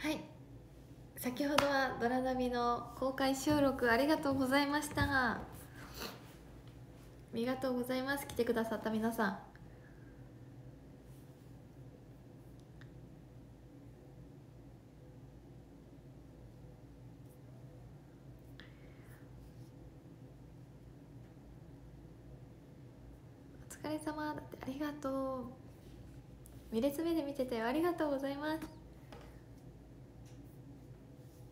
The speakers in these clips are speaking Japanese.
はい。先ほどはドラナビの公開収録ありがとうございましたありがとうございます。来てくださった皆さん。お疲れ様。だってありがとう。2列目で見てたよありがとうございます。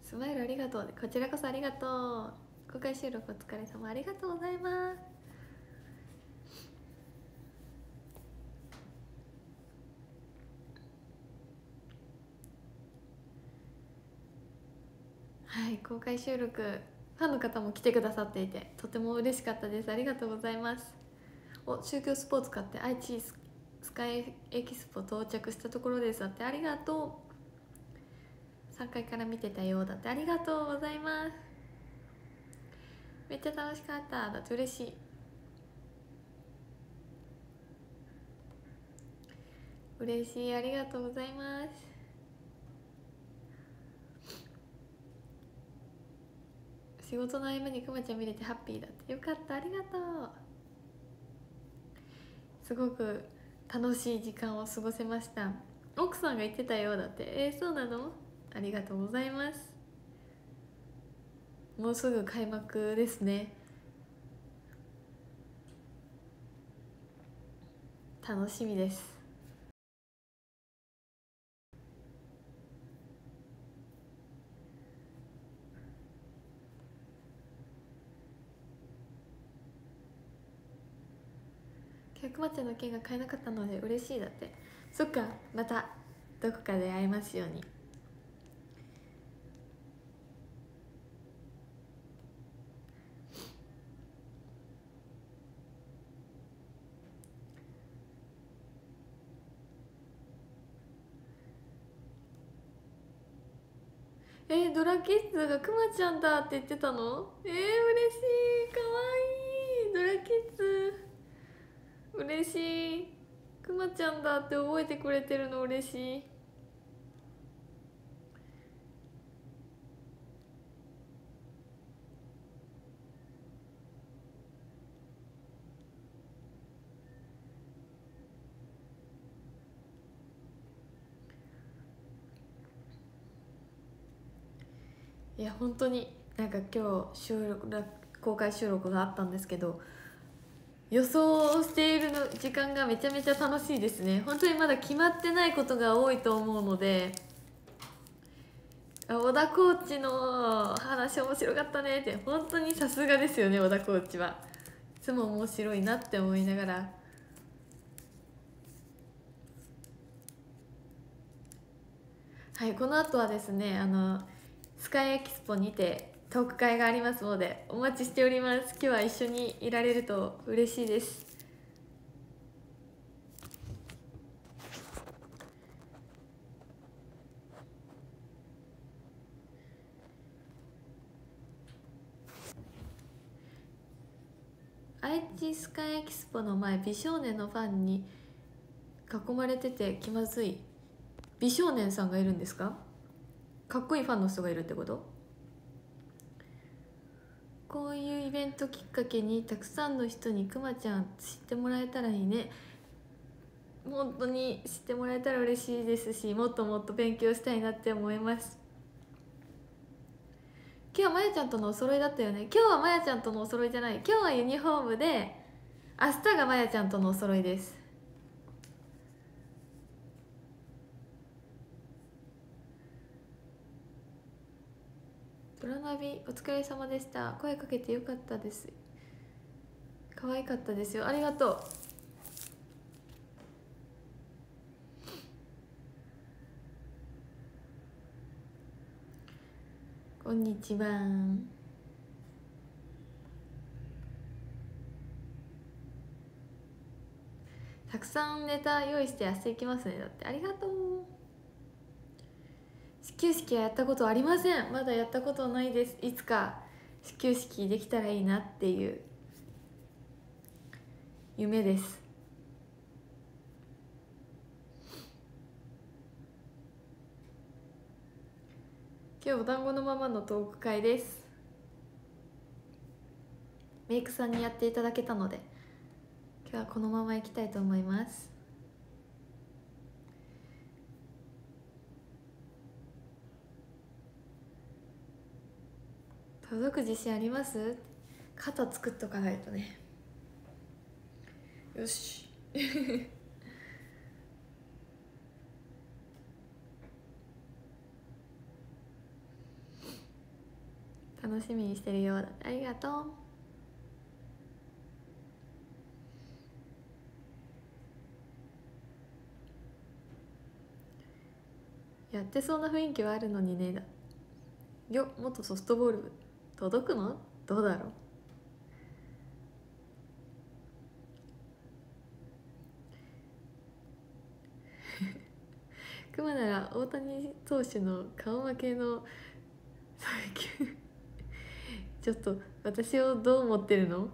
スマイルありがとう。こちらこそありがとう。公開収録お疲れ様。ありがとうございます。はい公開収録。ファンの方も来てくださっていてとても嬉しかったです。ありがとうございます。お宗教スポーツ買って愛知スカイエキスポ到着したところです。だってありがとう。3階から見てたようだってありがとうございます。めっちゃ楽しかった。だって嬉しい。嬉しい。ありがとうございます。仕事の合間にくまちゃん見れてハッピーだって。よかった。ありがとう。すごく楽しい時間を過ごせました。奥さんが言ってたようだって。えー、そうなの？ありがとうございます。もうすぐ開幕ですね。楽しみです。百抹茶の券が買えなかったので嬉しいだって。そっかまたどこかで会えますように。え、ドラキッズがくまちゃんだって言ってたの？えー、嬉しい。かわいい。ドラキッズ。嬉しい。くまちゃんだって覚えてくれてるの嬉しい。いや本当になんか今日収録公開収録があったんですけど予想しているの時間がめちゃめちゃ楽しいですね。本当にまだ決まってないことが多いと思うので小田コーチの話面白かったねって本当にさすがですよね小田コーチは。いつも面白いなって思いながら。はいこの後はですねあのスカイエキスポにてトーク会がありますのでお待ちしております。今日は一緒にいられると嬉しいです。愛知スカイエキスポの前美少年のファンに囲まれてて気まずい。美少年さんがいるんですか？かっこいいファンの人がいるってこと？こういうイベントきっかけにたくさんの人にくまちゃん知ってもらえたらいいね。本当に知ってもらえたら嬉しいですしもっともっと勉強したいなって思います。今日はまやちゃんとのお揃いだったよね。今日はまやちゃんとのお揃いじゃない。今日はユニフォームで明日がまやちゃんとのお揃いです。ドラナビお疲れ様でした。声かけてよかったです。可愛かったですよ。ありがとう。こんにちは。たくさんネタ用意して明日行きますね。だってありがとう。始球式はやったことありません。まだやったことないです。いつか始球式できたらいいなっていう夢です。今日お団子のままのトーク会です。メイクさんにやっていただけたので今日はこのままいきたいと思います。届く自信あります？肩作っとかないとね。よし。楽しみにしてるようだ。ありがとう。やってそうな雰囲気はあるのにね。だ。よ元ソフトボール部。届くの？どうだろう？クマなら大谷投手の顔負けの最近ちょっと私をどう思ってるの？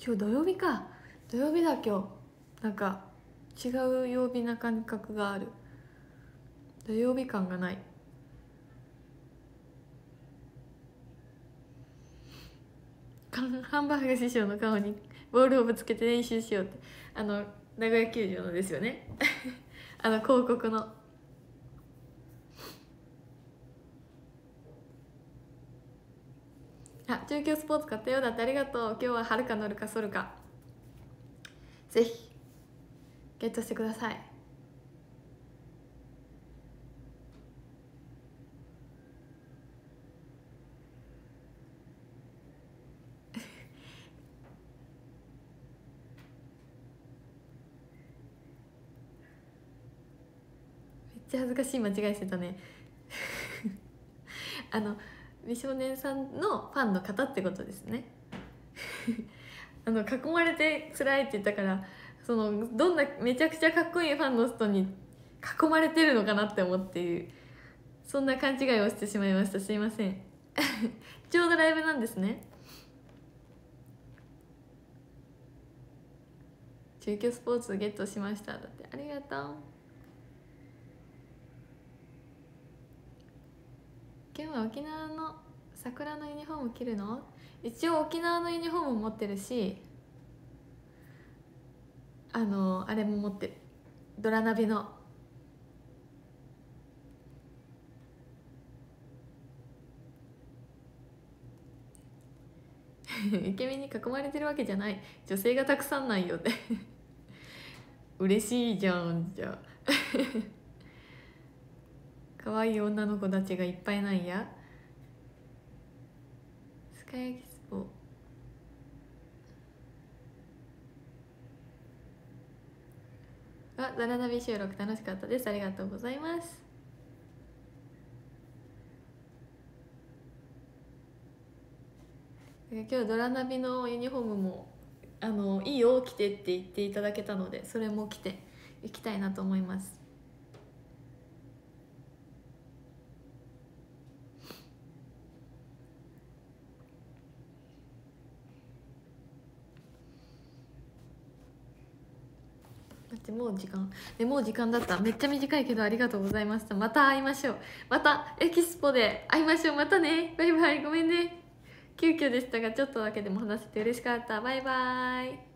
今日土曜日か。土曜日だ今日。なんか違う曜日な感覚がある。土曜日感がない。ハンバーグ師匠の顔にボールをぶつけて練習しようって。あの名古屋球場のですよね。あの広告の。あ中京スポーツ買ったようだってありがとう。今日ははるか乗るかそるか。ぜひゲットしてください。めっちゃ恥ずかしい間違いしてたね。あの美少年さんのファンの方ってことですね。あの囲まれて辛いって言ったからそのどんなめちゃくちゃかっこいいファンの人に囲まれてるのかなって思っている。そんな勘違いをしてしまいました。すいません。ちょうどライブなんですね。中京スポーツゲットしました。だってありがとう。今日は沖縄の桜のユニフォーム着るの？一応沖縄のユニフォーム持ってるしあのあれも持ってる。ドラナビの。イケメンに囲まれてるわけじゃない。女性がたくさんないよって 嬉しいじゃんじゃあ。可愛い女の子たちがいっぱいなんや。スカイエキスポ。あ、ザラナビ収録楽しかったです。ありがとうございます。今日ドラナビのユニフォームもあのいいよ着てって言っていただけたのでそれも着ていきたいなと思います。してもう時間でもう時間だった。めっちゃ短いけどありがとうございました。また会いましょう。またエキスポで会いましょう。またね。バイバイ。ごめんね。急遽でしたがちょっとだけでも話せて嬉しかった。バイバイ。